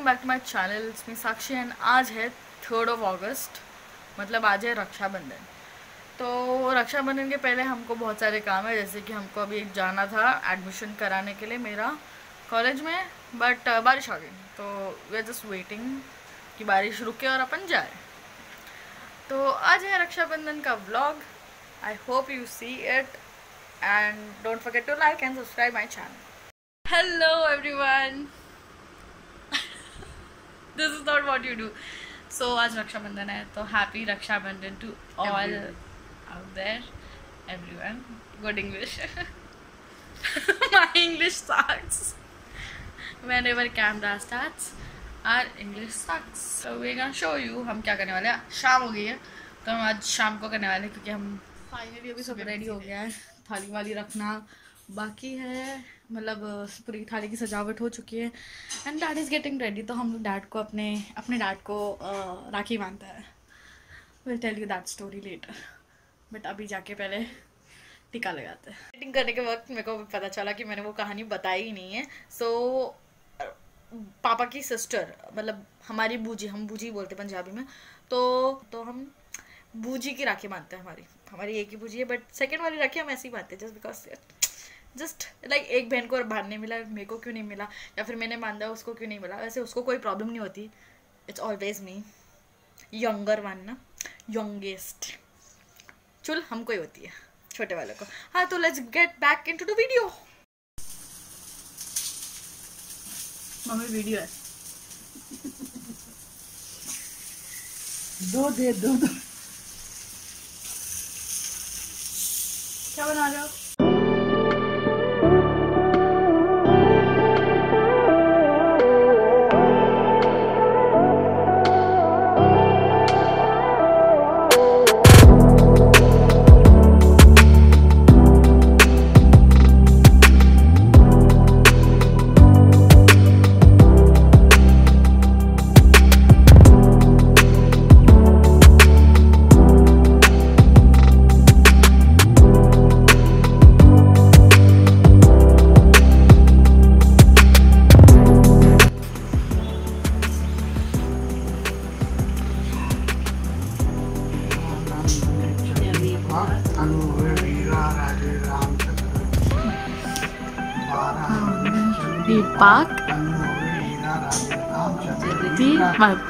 Channel इसमें Sakshi and आज है थर्ड ऑफ़ अगस्त मतलब आज है रक्षाबंधन. तो रक्षाबंधन के पहले हमको बहुत सारे काम है, जैसे कि हमको अभी एक जाना था एडमिशन कराने के लिए मेरा कॉलेज में बट बारिश आ गई. तो वी आर जस्ट वेटिंग कि बारिश रुके और अपन जाए. तो आज है रक्षाबंधन का vlog I hope you see it and don't forget to like and subscribe my channel hello everyone this is not what you do so आज रक्षाबंधन है तो happy Rakshabandhan to all out there everyone good English my English sucks. Whenever camera starts our english sucks. So we're gonna show you हम क्या करने वाले हैं। शाम हो गई है तो हम आज शाम को करने वाले हैं क्योंकि हम फाइनली अभी सब रेडी हो गया है। थाली वाली रखना बाकी है मतलब पूरी थाली की सजावट हो चुकी है। And dad is getting ready तो हम डैड को अपने अपने डैड को राखी बांधता है। Will tell you that story later but अभी जाके पहले टीका लगाते हैं। एडिटिंग करने के वक्त मेरे को पता चला कि मैंने वो कहानी बताई ही नहीं है। सो so, पापा की सिस्टर मतलब हमारी बूजी हम बूजी बोलते पंजाबी में। तो तो हम बूजी की राखी बांधते हैं हमारी। हमारी एक ही बूजी है बट सेकेंड वाली राखी हम ऐसे ही बांधते हैं just because just like like, एक बहन को और बाहर नहीं मिला मेरे को क्यों नहीं मिला? या फिर मैंने मान दिया उसको क्यों नहीं मिला? वैसे उसको कोई प्रॉब्लम नहीं होती। It's always me younger one ना? यंगेस्ट चुल हमको ही होती है छोटे वाले को। हाँ तो let's get back into the video mummy video है। दो दे दो दो। क्या बना रहे हो? The park. The park.